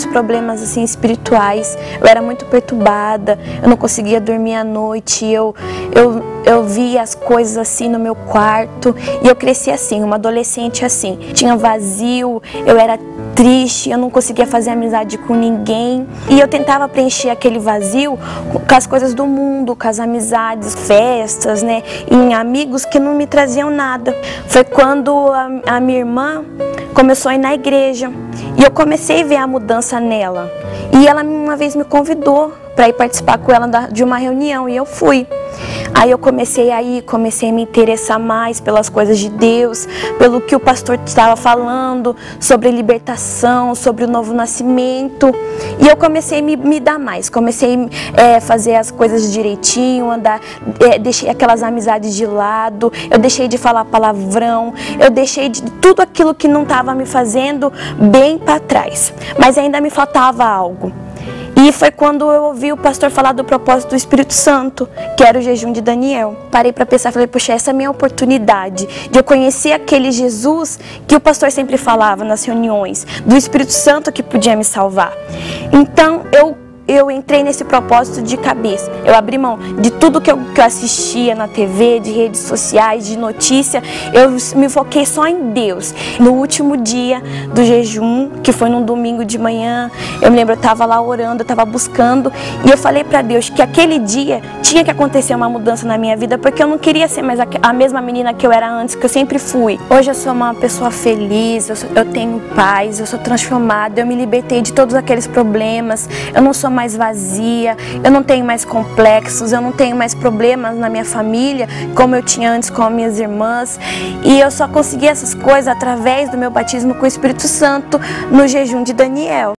muitos problemas assim espirituais. Eu era muito perturbada, eu não conseguia dormir à noite, eu eu eu via as coisas assim no meu quarto e eu cresci assim, uma adolescente assim. Tinha vazio, eu era triste, eu não conseguia fazer amizade com ninguém. E eu tentava preencher aquele vazio com as coisas do mundo, com as amizades, festas, né? Em amigos que não me traziam nada. Foi quando a, a minha irmã começou a ir na igreja e eu comecei a ver a mudança nela. E ela uma vez me convidou para ir participar com ela de uma reunião e eu fui. Aí eu comecei aí, comecei a me interessar mais pelas coisas de Deus, pelo que o pastor estava falando sobre libertação, sobre o novo nascimento. E eu comecei a me, me dar mais, comecei a é, fazer as coisas direitinho, andar, é, deixei aquelas amizades de lado, eu deixei de falar palavrão, eu deixei de tudo aquilo que não estava me fazendo bem para trás. Mas ainda me faltava algo. E foi quando eu ouvi o pastor falar do propósito do Espírito Santo, que era o jejum de Daniel. Parei para pensar, falei, poxa, essa é a minha oportunidade de eu conhecer aquele Jesus que o pastor sempre falava nas reuniões, do Espírito Santo que podia me salvar. Então eu eu entrei nesse propósito de cabeça. Eu abri mão de tudo que eu, que eu assistia na TV, de redes sociais, de notícia. Eu me foquei só em Deus. No último dia do jejum, que foi num domingo de manhã, eu me lembro, eu estava lá orando, eu estava buscando. E eu falei para Deus que aquele dia tinha que acontecer uma mudança na minha vida, porque eu não queria ser mais a mesma menina que eu era antes, que eu sempre fui. Hoje eu sou uma pessoa feliz, eu, sou, eu tenho paz, eu sou transformada, eu me libertei de todos aqueles problemas. Eu não sou mais mais vazia, eu não tenho mais complexos, eu não tenho mais problemas na minha família como eu tinha antes com as minhas irmãs. E eu só consegui essas coisas através do meu batismo com o Espírito Santo no jejum de Daniel.